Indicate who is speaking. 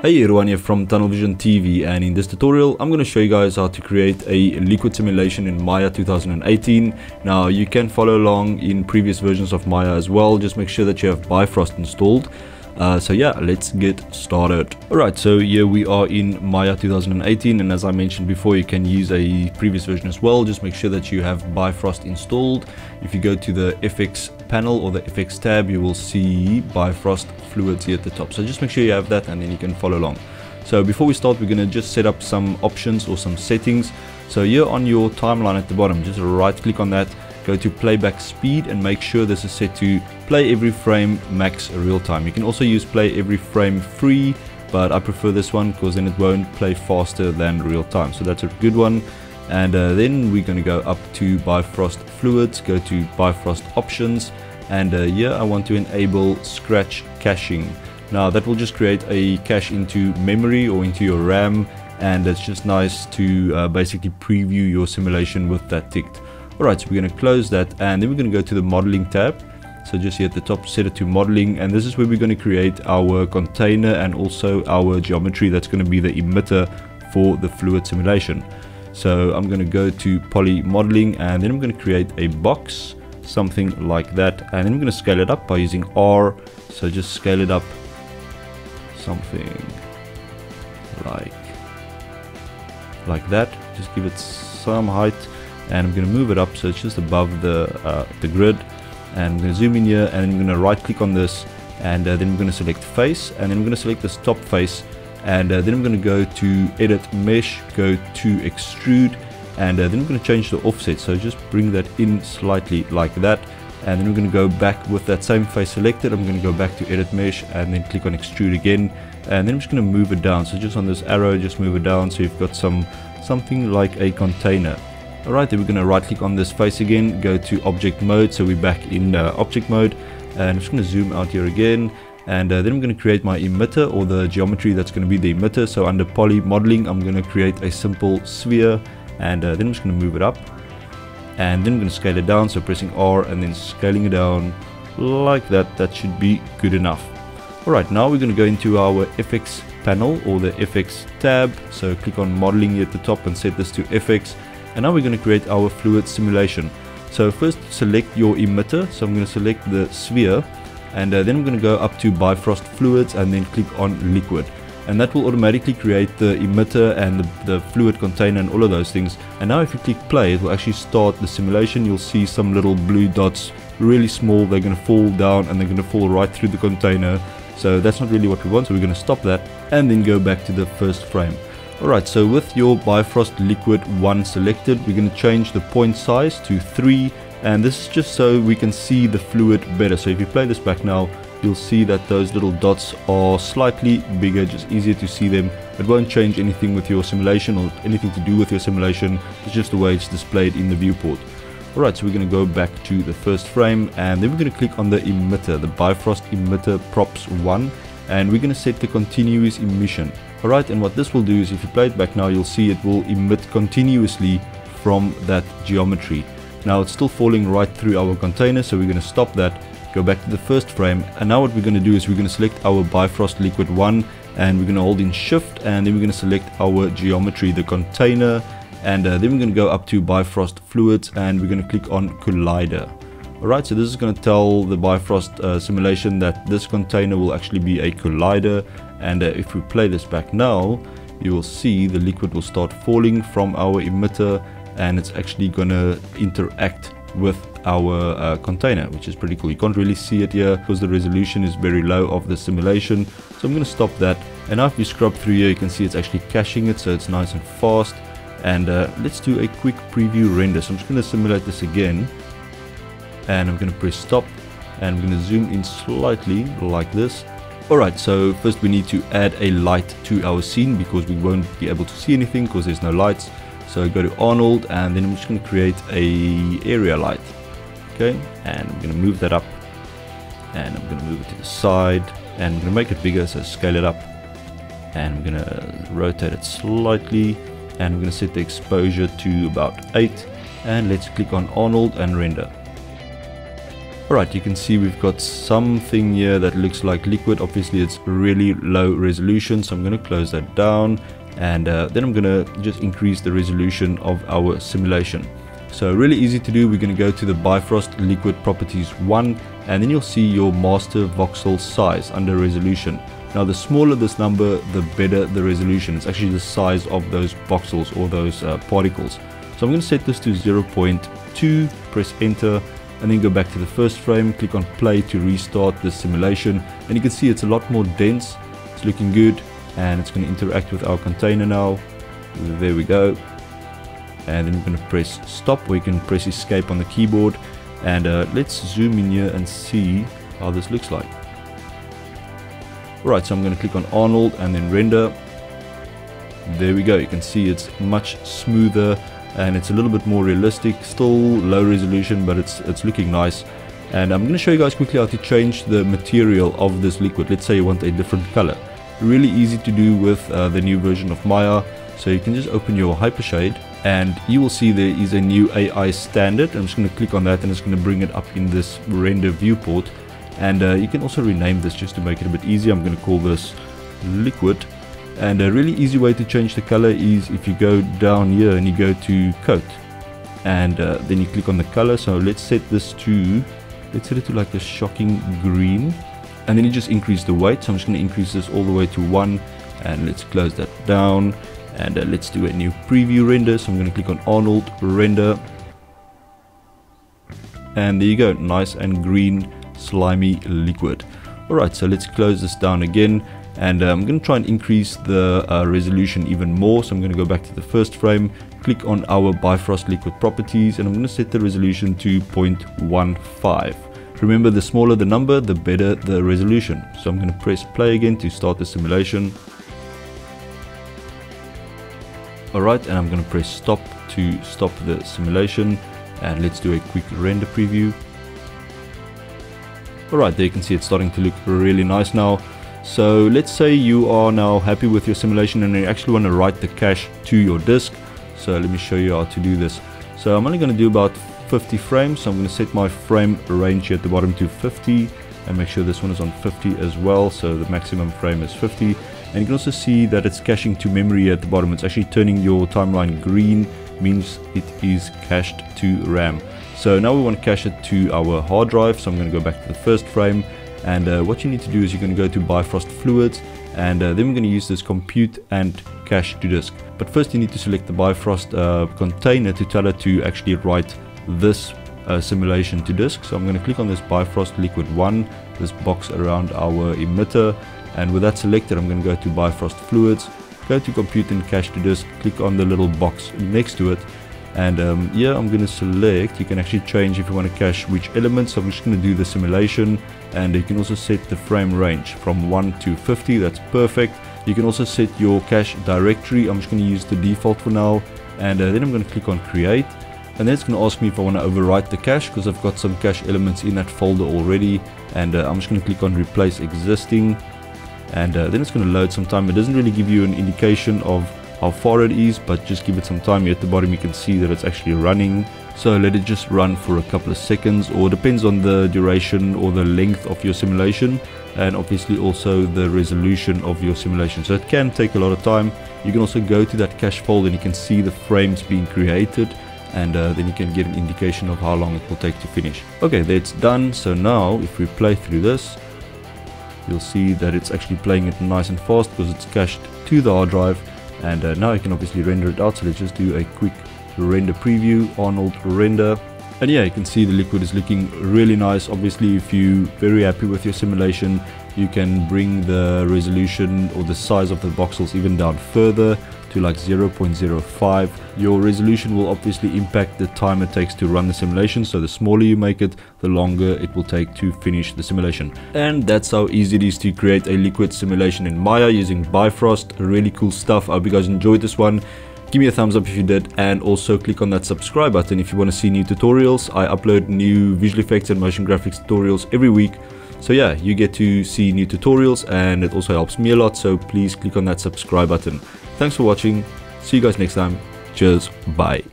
Speaker 1: Hey everyone here from Tunnel Vizion TV and in this tutorial I'm going to show you guys how to create a liquid simulation in Maya 2018. Now you can follow along in previous versions of Maya as well, just make sure that you have Bifrost installed. Uh, so yeah, let's get started. Alright, so here we are in Maya 2018 and as I mentioned before, you can use a previous version as well. Just make sure that you have Bifrost installed. If you go to the FX panel or the FX tab, you will see Bifrost fluids here at the top. So just make sure you have that and then you can follow along. So before we start, we're going to just set up some options or some settings. So here on your timeline at the bottom, just right click on that go to playback speed and make sure this is set to play every frame max real time. You can also use play every frame free, but I prefer this one because then it won't play faster than real time. So that's a good one. And uh, then we're going to go up to Bifrost Fluids, go to Bifrost Options, and uh, here I want to enable Scratch Caching. Now that will just create a cache into memory or into your RAM, and it's just nice to uh, basically preview your simulation with that ticked. Alright, so we're going to close that and then we're going to go to the modeling tab. So just here at the top, set it to modeling and this is where we're going to create our container and also our geometry that's going to be the emitter for the fluid simulation. So I'm going to go to poly modeling and then I'm going to create a box, something like that. And then I'm going to scale it up by using R. So just scale it up something like like that. Just give it some height and I'm going to move it up so it's just above the, uh, the grid and I'm going to zoom in here and I'm going to right click on this and uh, then I'm going to select face and then I'm going to select this top face and uh, then I'm going to go to edit mesh go to extrude and uh, then I'm going to change the offset. So just bring that in slightly like that. And then I'm going to go back with that same face selected. I'm going to go back to edit mesh and then click on extrude again. And then I'm just going to move it down. So just on this arrow just move it down so you've got some something like a container. Alright, then we're going to right click on this face again, go to object mode, so we're back in uh, object mode, and I'm just going to zoom out here again, and uh, then I'm going to create my emitter or the geometry that's going to be the emitter, so under poly modeling I'm going to create a simple sphere, and uh, then I'm just going to move it up, and then I'm going to scale it down, so pressing R and then scaling it down like that, that should be good enough. Alright, now we're going to go into our FX panel or the FX tab, so click on modeling at the top and set this to FX, and now we're going to create our fluid simulation. So first select your emitter. So I'm going to select the sphere and uh, then I'm going to go up to Bifrost fluids and then click on liquid. And that will automatically create the emitter and the, the fluid container and all of those things. And now if you click play, it will actually start the simulation. You'll see some little blue dots, really small. They're going to fall down and they're going to fall right through the container. So that's not really what we want. So we're going to stop that and then go back to the first frame. Alright, so with your Bifrost Liquid 1 selected, we're going to change the point size to 3 and this is just so we can see the fluid better. So if you play this back now, you'll see that those little dots are slightly bigger, just easier to see them. It won't change anything with your simulation or anything to do with your simulation, it's just the way it's displayed in the viewport. Alright, so we're going to go back to the first frame and then we're going to click on the emitter, the Bifrost emitter props 1 and we're going to set the continuous emission. Alright, and what this will do is if you play it back now, you'll see it will emit continuously from that geometry. Now it's still falling right through our container, so we're going to stop that, go back to the first frame, and now what we're going to do is we're going to select our Bifrost Liquid 1, and we're going to hold in Shift, and then we're going to select our geometry, the container, and uh, then we're going to go up to Bifrost Fluids, and we're going to click on Collider. Alright, so this is going to tell the Bifrost uh, simulation that this container will actually be a collider and uh, if we play this back now you will see the liquid will start falling from our emitter and it's actually gonna interact with our uh, container which is pretty cool. You can't really see it here because the resolution is very low of the simulation. So I'm gonna stop that. And if you scrub through here you can see it's actually caching it so it's nice and fast. And uh, let's do a quick preview render. So I'm just gonna simulate this again. And I'm gonna press stop. And I'm gonna zoom in slightly like this. Alright, so first we need to add a light to our scene because we won't be able to see anything because there's no lights. So go to Arnold and then I'm just going to create a area light. Okay, and I'm going to move that up and I'm going to move it to the side and I'm going to make it bigger so scale it up and I'm going to rotate it slightly and I'm going to set the exposure to about 8 and let's click on Arnold and render. Alright, you can see we've got something here that looks like liquid. Obviously, it's really low resolution, so I'm going to close that down. And uh, then I'm to just increase the resolution of our simulation. So really easy to do. We're to go to the Bifrost Liquid Properties 1, and then you'll see your master voxel size under resolution. Now the smaller this number, the better the resolution. It's actually the size of those voxels or those uh, particles. So I'm to set this to 0.2, press enter, and then go back to the first frame, click on play to restart the simulation. And you can see it's a lot more dense, it's looking good, and it's going to interact with our container now. There we go. And then we're going to press stop, you can press escape on the keyboard. And uh, let's zoom in here and see how this looks like. Alright, so I'm going to click on Arnold and then render. There we go, you can see it's much smoother and it's a little bit more realistic still low resolution but it's it's looking nice and I'm going to show you guys quickly how to change the material of this liquid let's say you want a different color really easy to do with uh, the new version of Maya. So you can just open your Hypershade and you will see there is a new AI standard. I'm just going to click on that and it's going to bring it up in this render viewport. And uh, you can also rename this just to make it a bit easier. I'm going to call this liquid. And a really easy way to change the color is if you go down here and you go to coat. And uh, then you click on the color. So let's set this to let's set it to like a shocking green and then you just increase the weight. So I'm just going to increase this all the way to 1 and let's close that down. And uh, let's do a new preview render. So I'm going to click on Arnold render. And there you go nice and green slimy liquid. Alright so let's close this down again. And uh, I'm going to try and increase the uh, resolution even more. So I'm going to go back to the first frame click on our Bifrost liquid properties and I'm going to set the resolution to 0.15 remember the smaller the number the better the resolution so I'm going to press play again to start the simulation alright and I'm going to press stop to stop the simulation and let's do a quick render preview alright there you can see it's starting to look really nice now so let's say you are now happy with your simulation and you actually want to write the cache to your disk. So let me show you how to do this. So I'm only going to do about 50 frames. So I'm going to set my frame range here at the bottom to 50 and make sure this one is on 50 as well. So the maximum frame is 50. And you can also see that it's caching to memory at the bottom. It's actually turning your timeline green, means it is cached to RAM. So now we want to cache it to our hard drive. So I'm going to go back to the first frame and uh, what you need to do is you're going to go to Bifrost Fluids and uh, then we're going to use this compute and cache to disk. But first you need to select the Bifrost uh, container to tell it to actually write this uh, simulation to disk. So I'm going to click on this Bifrost Liquid 1, this box around our emitter. And with that selected I'm going to go to Bifrost Fluids, go to compute and cache to disk, click on the little box next to it. And um, yeah I'm going to select you can actually change if you want to cache which elements so I'm just going to do the simulation. And you can also set the frame range from 1 to 50 that's perfect. You can also set your cache directory. I'm just going to use the default for now. And uh, then I'm going to click on create and then it's going to ask me if I want to overwrite the cache because I've got some cache elements in that folder already. And uh, I'm just going to click on replace existing. And uh, then it's going to load some time. It doesn't really give you an indication of how far it is but just give it some time. Here at the bottom you can see that it's actually running. So let it just run for a couple of seconds or depends on the duration or the length of your simulation and obviously also the resolution of your simulation. So it can take a lot of time. You can also go to that cache folder and you can see the frames being created and uh, then you can get an indication of how long it will take to finish. Okay that's done. So now if we play through this you'll see that it's actually playing it nice and fast because it's cached to the hard drive. And uh, now I can obviously render it out. So let's just do a quick render preview Arnold render. And yeah you can see the liquid is looking really nice. Obviously if you very happy with your simulation you can bring the resolution or the size of the voxels even down further to like 0.05 your resolution will obviously impact the time it takes to run the simulation so the smaller you make it the longer it will take to finish the simulation. And that's how easy it is to create a liquid simulation in Maya using Bifrost. Really cool stuff. I hope you guys enjoyed this one. Give me a thumbs up if you did and also click on that subscribe button if you want to see new tutorials. I upload new visual effects and motion graphics tutorials every week. So yeah you get to see new tutorials and it also helps me a lot so please click on that subscribe button thanks for watching. See you guys next time. Cheers. Bye